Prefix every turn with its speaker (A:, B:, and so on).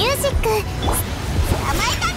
A: ミュージック。捕まえた